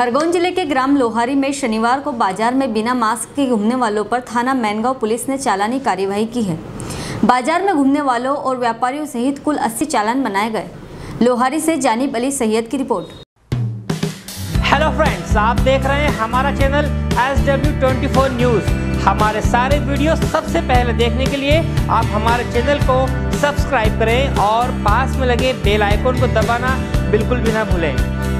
खरगोन ज़िले के ग्राम लोहारी में शनिवार को बाज़ार में बिना मास्क के घूमने वालों पर थाना मैनगांव पुलिस ने चालानी कार्यवाही की है। बाज़ार में घूमने वालों और व्यापारियों सहित कुल 80 चालान बनाए गए। लोहारी से जानिब अली सैयद की रिपोर्ट। हेलो फ्रेंड्स आप देख रहे हैं हमारा channel S W twenty four news हमारे सारे वीडियो सबसे पहले देखने के लिए आप हमारे चैनल को सब्सक्राइब करें और पास में लगे बेल आइकोन को दबाना बिल्कुल भी ना भूलें।